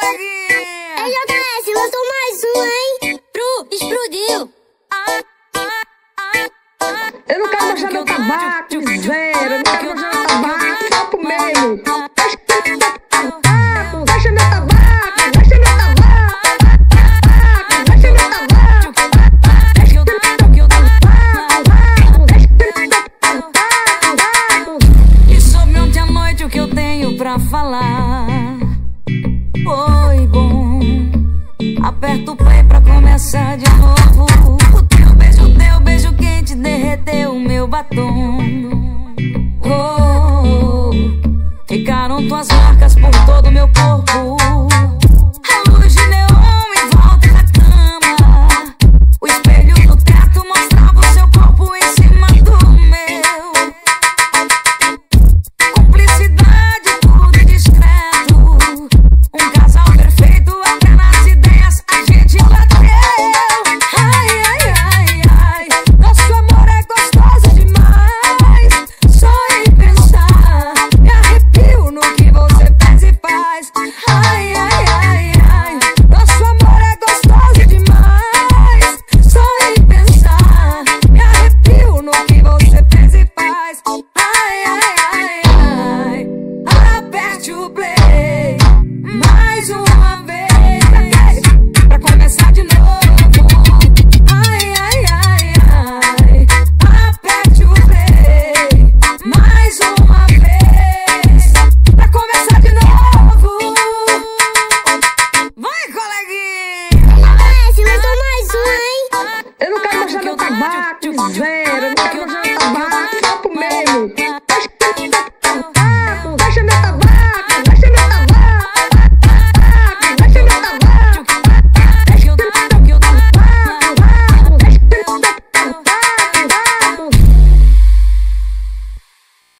coleguinha! LJS, lançou mais um, hein? Pro, explodiu! Eu não quero mostrar meu tabaco, miséria. Eu não quero mostrar meu tabaco, só pro meio. Deixa de novo. O teu beijo, teu beijo quente derreteu o meu batom. Oh, oh, oh. ficaram tuas marcas. Don't.